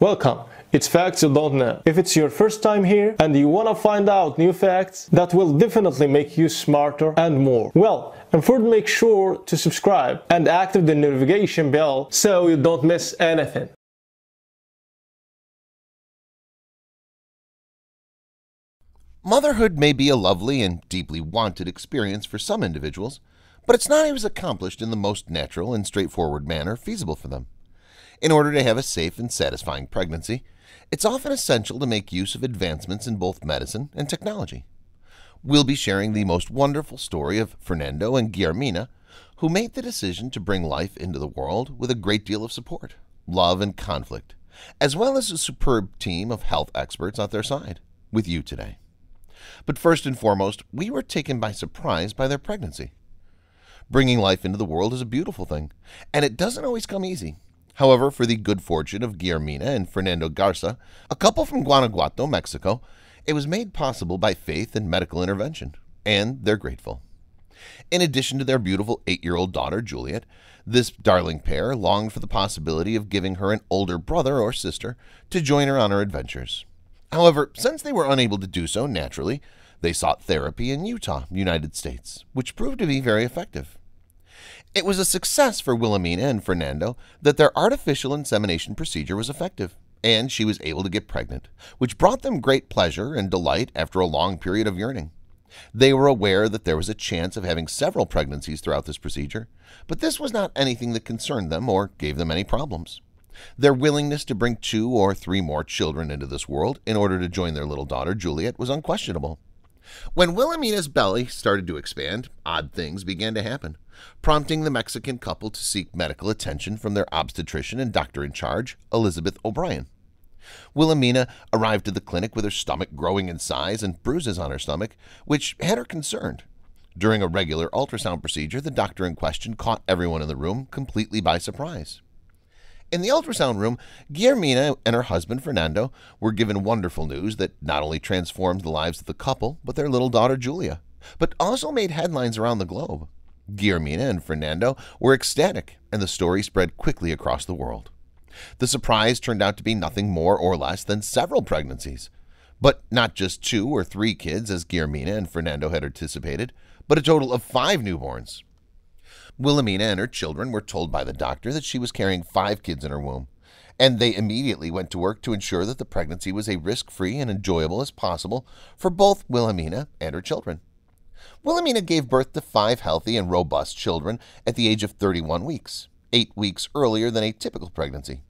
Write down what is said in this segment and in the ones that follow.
Welcome. It's Facts You Don't Know. If it's your first time here and you want to find out new facts that will definitely make you smarter and more, well, and first make sure to subscribe and activate the notification bell so you don't miss anything. Motherhood may be a lovely and deeply wanted experience for some individuals, but it's not always accomplished in the most natural and straightforward manner feasible for them. In order to have a safe and satisfying pregnancy, it's often essential to make use of advancements in both medicine and technology. We'll be sharing the most wonderful story of Fernando and Guillermina, who made the decision to bring life into the world with a great deal of support, love, and conflict, as well as a superb team of health experts at their side, with you today. But first and foremost, we were taken by surprise by their pregnancy. Bringing life into the world is a beautiful thing, and it doesn't always come easy. However, for the good fortune of Guillermina and Fernando Garza, a couple from Guanajuato, Mexico, it was made possible by faith and medical intervention, and they're grateful. In addition to their beautiful eight-year-old daughter, Juliet, this darling pair longed for the possibility of giving her an older brother or sister to join her on her adventures. However, since they were unable to do so naturally, they sought therapy in Utah, United States, which proved to be very effective. It was a success for Wilhelmina and Fernando that their artificial insemination procedure was effective, and she was able to get pregnant, which brought them great pleasure and delight after a long period of yearning. They were aware that there was a chance of having several pregnancies throughout this procedure, but this was not anything that concerned them or gave them any problems. Their willingness to bring two or three more children into this world in order to join their little daughter Juliet was unquestionable. When Wilhelmina's belly started to expand, odd things began to happen, prompting the Mexican couple to seek medical attention from their obstetrician and doctor in charge, Elizabeth O'Brien. Wilhelmina arrived at the clinic with her stomach growing in size and bruises on her stomach, which had her concerned. During a regular ultrasound procedure, the doctor in question caught everyone in the room completely by surprise. In the ultrasound room, Guillermina and her husband Fernando were given wonderful news that not only transformed the lives of the couple, but their little daughter Julia, but also made headlines around the globe. Guillermina and Fernando were ecstatic, and the story spread quickly across the world. The surprise turned out to be nothing more or less than several pregnancies, but not just two or three kids as Guillermina and Fernando had anticipated, but a total of five newborns. Wilhelmina and her children were told by the doctor that she was carrying five kids in her womb, and they immediately went to work to ensure that the pregnancy was as risk-free and enjoyable as possible for both Wilhelmina and her children. Wilhelmina gave birth to five healthy and robust children at the age of 31 weeks, eight weeks earlier than a typical pregnancy.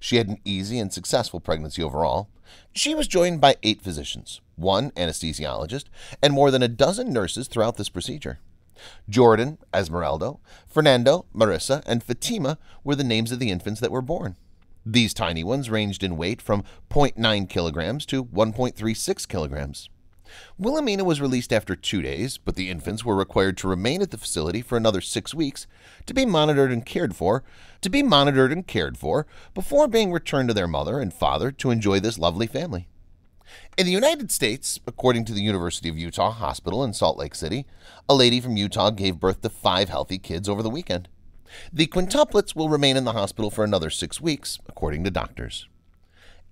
She had an easy and successful pregnancy overall. She was joined by eight physicians, one anesthesiologist, and more than a dozen nurses throughout this procedure. Jordan, Esmeralda, Fernando, Marissa, and Fatima were the names of the infants that were born. These tiny ones ranged in weight from 0.9 kilograms to 1.36 kilograms. Wilhelmina was released after two days, but the infants were required to remain at the facility for another six weeks to be monitored and cared for, to be monitored and cared for before being returned to their mother and father to enjoy this lovely family. In the United States, according to the University of Utah Hospital in Salt Lake City, a lady from Utah gave birth to five healthy kids over the weekend. The quintuplets will remain in the hospital for another six weeks, according to doctors.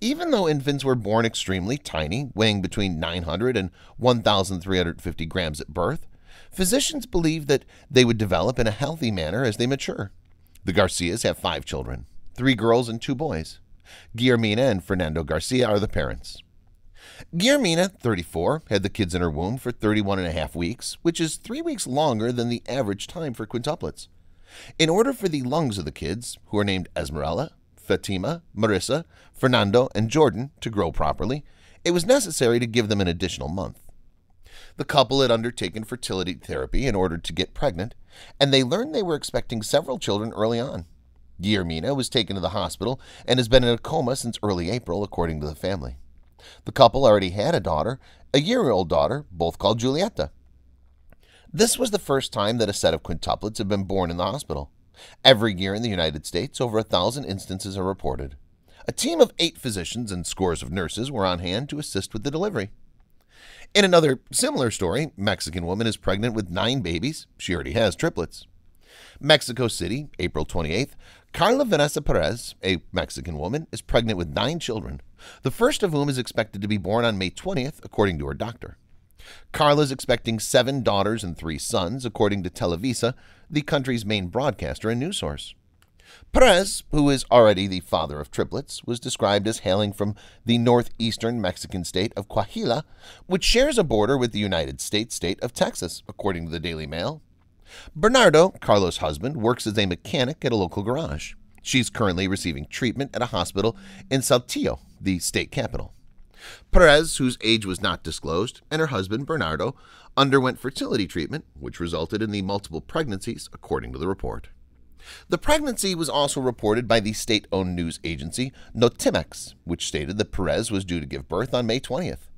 Even though infants were born extremely tiny, weighing between 900 and 1,350 grams at birth, physicians believe that they would develop in a healthy manner as they mature. The Garcias have five children, three girls and two boys. Guillermina and Fernando Garcia are the parents. Guillermina, 34, had the kids in her womb for 31 and a half weeks, which is three weeks longer than the average time for quintuplets. In order for the lungs of the kids, who are named Esmeralda, Fatima, Marissa, Fernando, and Jordan to grow properly, it was necessary to give them an additional month. The couple had undertaken fertility therapy in order to get pregnant, and they learned they were expecting several children early on. Guillermina was taken to the hospital and has been in a coma since early April, according to the family. The couple already had a daughter, a year-old daughter, both called Julieta. This was the first time that a set of quintuplets had been born in the hospital. Every year in the United States, over a thousand instances are reported. A team of eight physicians and scores of nurses were on hand to assist with the delivery. In another similar story, Mexican woman is pregnant with nine babies. She already has triplets. Mexico City, April 28th, Carla Vanessa Perez, a Mexican woman, is pregnant with nine children, the first of whom is expected to be born on May 20th, according to her doctor. Carla is expecting seven daughters and three sons, according to Televisa, the country's main broadcaster and news source. Perez, who is already the father of triplets, was described as hailing from the northeastern Mexican state of Coahuila, which shares a border with the United States state of Texas, according to the Daily Mail. Bernardo, Carla's husband, works as a mechanic at a local garage. She's currently receiving treatment at a hospital in Saltillo, the state capital. Perez, whose age was not disclosed, and her husband, Bernardo, underwent fertility treatment, which resulted in the multiple pregnancies, according to the report. The pregnancy was also reported by the state-owned news agency Notimex, which stated that Perez was due to give birth on May 20th.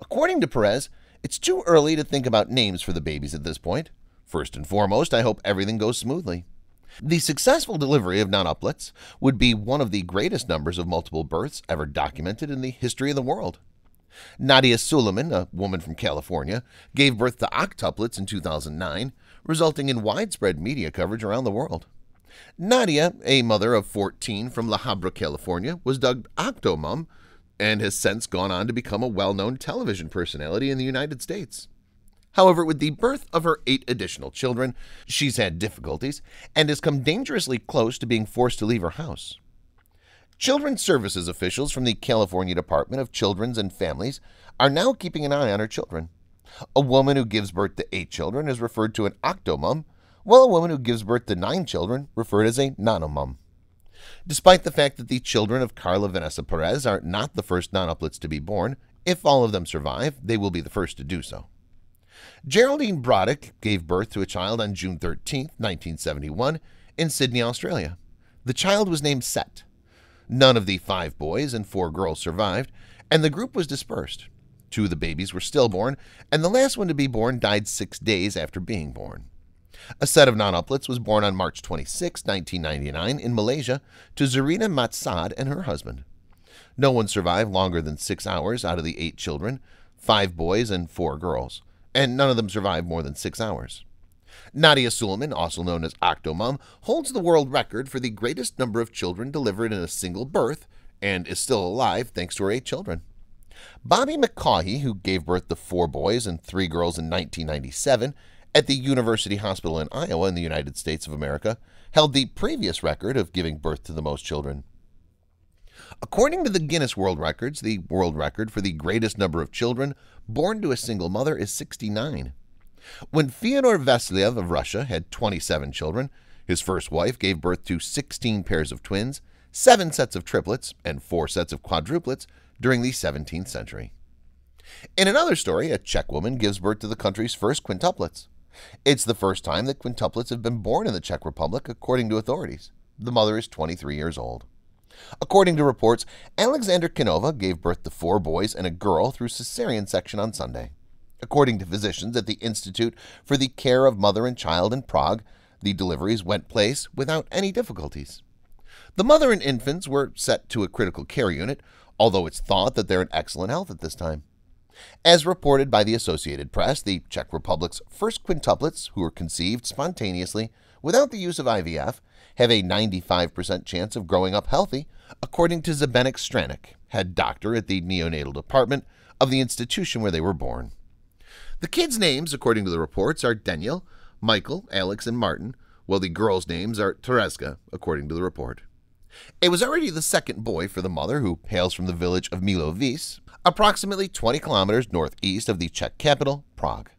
According to Perez, it's too early to think about names for the babies at this point. First and foremost, I hope everything goes smoothly. The successful delivery of nonuplets would be one of the greatest numbers of multiple births ever documented in the history of the world. Nadya Suleman, a woman from California, gave birth to octuplets in 2009, resulting in widespread media coverage around the world. Nadia, a mother of 14 from La Habra, California, was dubbed Octomom and has since gone on to become a well-known television personality in the United States. However, with the birth of her eight additional children, she's had difficulties and has come dangerously close to being forced to leave her house. Children's Services officials from the California Department of Children's and Families are now keeping an eye on her children. A woman who gives birth to eight children is referred to an octomom, while a woman who gives birth to nine children referred as a nonomom. Despite the fact that the children of Carla Vanessa Perez are not the first nonuplets to be born, if all of them survive, they will be the first to do so. Geraldine Brodrick gave birth to a child on June 13, 1971, in Sydney, Australia. The child was named Set. None of the five boys and four girls survived, and the group was dispersed. Two of the babies were stillborn, and the last one to be born died six days after being born. A set of nonuplets was born on March 26, 1999, in Malaysia to Zarina Matsad and her husband. No one survived longer than six hours out of the eight children, five boys and four girls and none of them survived more than six hours. Nadya Suleman, also known as Octomom, holds the world record for the greatest number of children delivered in a single birth and is still alive thanks to her eight children. Bobby McCaughey, who gave birth to four boys and three girls in 1997 at the University Hospital in Iowa in the United States of America, held the previous record of giving birth to the most children. According to the Guinness World Records, the world record for the greatest number of children born to a single mother is 69. When Fyodor Vasiliev of Russia had 27 children, his first wife gave birth to 16 pairs of twins, 7 sets of triplets, and 4 sets of quadruplets during the 17th century. In another story, a Czech woman gives birth to the country's first quintuplets. It's the first time that quintuplets have been born in the Czech Republic, according to authorities. The mother is 23 years old. According to reports, Alexander Kinova gave birth to four boys and a girl through cesarean section on Sunday. According to physicians at the Institute for the Care of Mother and Child in Prague, the deliveries went place without any difficulties. The mother and infants were set to a critical care unit, although it's thought that they're in excellent health at this time. As reported by the Associated Press, the Czech Republic's first quintuplets, who were conceived spontaneously without the use of IVF, have a 95% chance of growing up healthy, according to Zdenek Stranik, head doctor at the neonatal department of the institution where they were born. The kids' names, according to the reports, are Daniel, Michael, Alex, and Martin, while the girls' names are Tereska, according to the report. It was already the second boy for the mother, who hails from the village of Milovice, approximately 20 kilometers northeast of the Czech capital, Prague.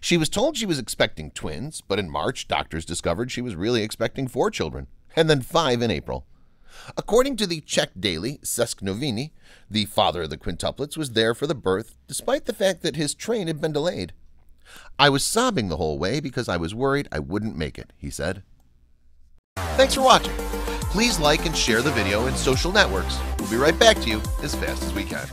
She was told she was expecting twins, but in March, doctors discovered she was really expecting four children, and then five in April. According to the Czech daily České noviny, the father of the quintuplets was there for the birth, despite the fact that his train had been delayed. I was sobbing the whole way because I was worried I wouldn't make it, he said. Thanks for watching. Please like and share the video in social networks. We'll be right back to you as fast as we can.